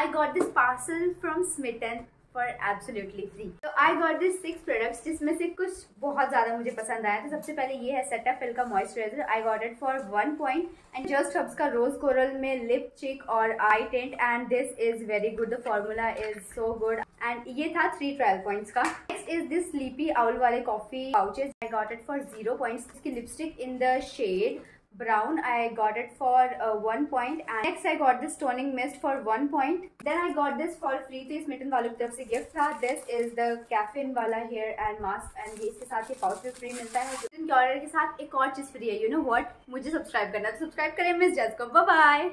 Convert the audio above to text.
I got this parcel from Smitten for absolutely free तो I got this six products जिसमें से कुछ बहुत ज़्यादा मुझे पसंद आया। तो सबसे पहले ये है सेटा फिल का moisturiser I got it for one point and Just Herbs का रोज कोरल में लिप चिक और eye tint and this is very good the formula is so good and ये था थ्री ट्वेल्व पॉइंट्स का। Next is this Sleepy Owl वाले coffee pouches I got it for zero points इसकी lipstick in the shade brown i got it for uh, one point and next i got this toning mist for one point then i got this for free तो smitten वालों की तरफ़ से tha this is the caffeine वाला hair and mask and ये इसके साथ ये pouch भी free मिलता है इनके ऑर्डर के साथ एक और चीज़ फ्री है यू नो व्हाट मुझे सब्सक्राइब करना तो सब्सक्राइब करें मिस को bye बाय